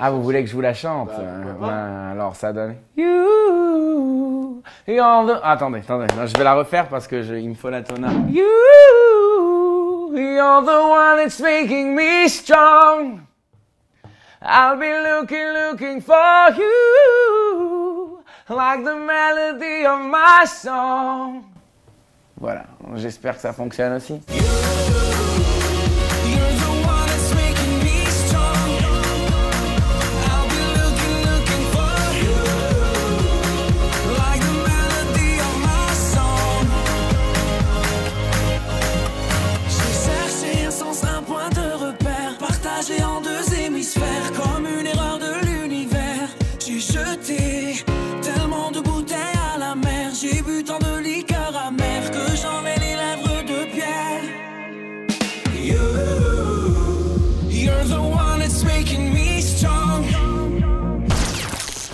Ah, vous voulez que je vous la chante? Bah, Euh, ben, Alors, ça donne. You, you're the... Attendez, attendez. Non, je vais la refaire parce que je... il me faut la tona. You, you're the one that's making me strong. I'll be looking, looking for you, like the melody of my song. Voilà, j'espère que ça fonctionne aussi. You're tant de liqueurs